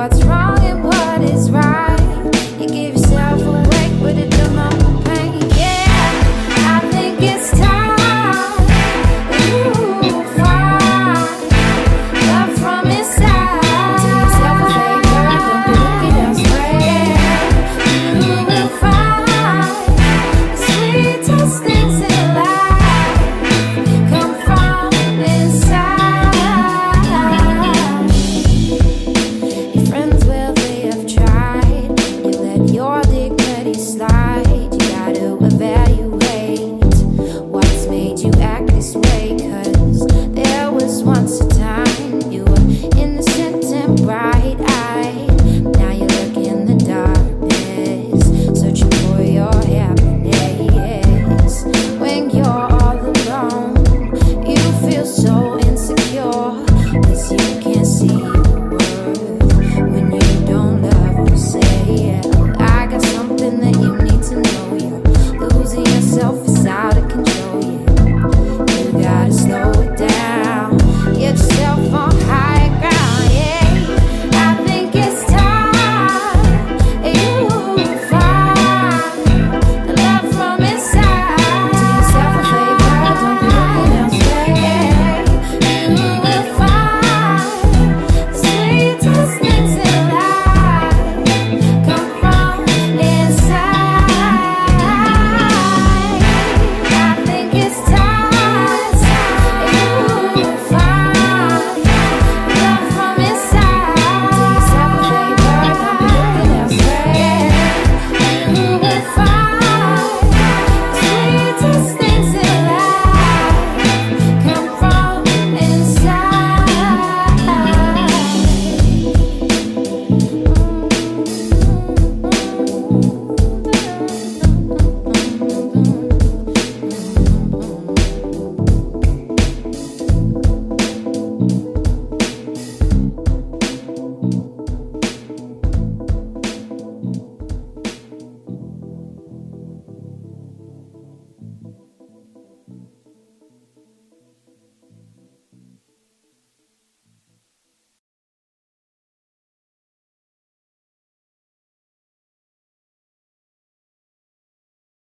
what's wrong.